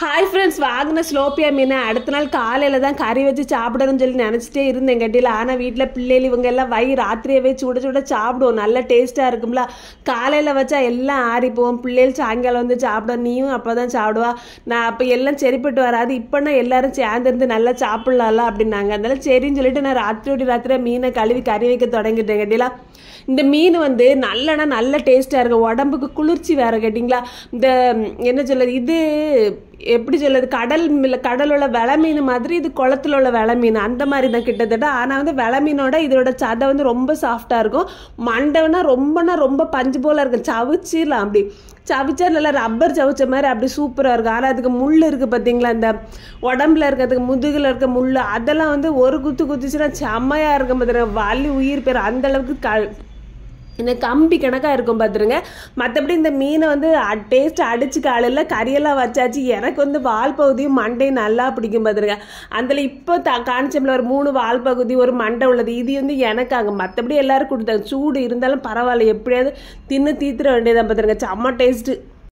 Hi friends வாங்கின ஸ்லோப்பியா மீன் அடுத்த நாள் காலையில் தான் கறி வச்சு சாப்பிடணும்னு சொல்லி நினச்சிட்டே இருந்தேன். கட்டியில் ஆனால் வீட்டில் பிள்ளைகள் இவங்க எல்லாம் வை ராத்திரியவே சுட சுட சாப்பிடுவோம். நல்ல டேஸ்ட்டாக இருக்கும்ல. காலையில் வச்சா எல்லாம் ஆறிப்போம். பிள்ளைகள் சாயங்காலம் வந்து சாப்பிடும். நீயும் அப்போ தான் சாப்பிடுவா. நான் அப்போ எல்லாம் சரிப்பட்டு வராது. இப்போனா எல்லாரும் சேர்ந்துருந்து நல்லா சாப்பிட்லாம்ல அப்படின்னாங்க. அதனால சரின்னு சொல்லிட்டு நான் ராத்திரியோடி ராத்திரியாக மீனை கழுவி கறி வைக்க தொடங்கிட்டேன் கட்டியில் இந்த மீன் வந்து நல்லனா நல்ல டேஸ்ட்டாக இருக்கும். உடம்புக்கு குளிர்ச்சி வேறு கேட்டிங்களா? இந்த என்ன சொல்லுது இது எப்படி சொல்லுது கடல் மீன் கடல் உள்ள வெலை மீன் மாதிரி இது குளத்துல உள்ள வெலை மீன் அந்த மாதிரி தான் கிட்டத்தட்ட. ஆனால் வந்து வெலை மீனோட இதோட சதை வந்து ரொம்ப சாஃப்டாக இருக்கும். மண்டைனா ரொம்பனா ரொம்ப பஞ்சு போல இருக்கும். சவிச்சிடலாம் அப்படி. சவிச்சா நல்லா ரப்பர் சவிச்ச மாதிரி அப்படி சூப்பராக இருக்கும். ஆனால் அதுக்கு முள் இருக்குது பார்த்தீங்களா இந்த உடம்புல இருக்கிறதுக்கு முதுகில் இருக்க முள் அதெல்லாம் வந்து ஒரு குத்து குத்துச்சுன்னா செம்மையாக இருக்கும் பார்த்தீங்கன்னா வலி உயிர் பேர் அந்த அளவுக்கு க இந்த கம்பி கணக்காக இருக்கும் பார்த்துருங்க மற்றபடி இந்த மீனை வந்து டேஸ்ட் அடிச்சு காலையில் கறியெல்லாம் வச்சாச்சு. எனக்கு வந்து வால் பகுதியும் மண்டையும் நல்லா பிடிக்கும் பார்த்துருங்க அதில் இப்போ த கான்செப்டில் ஒரு மூணு வால் பகுதி ஒரு மண்டை உள்ளது. இது வந்து எனக்காக. மற்றபடி எல்லாரும் கொடுத்தாங்க. சூடு இருந்தாலும் பரவாயில்ல. எப்படியாவது தின்னு தீத்துற வேண்டியதான் பார்த்துருங்க செம்ம டேஸ்ட்டு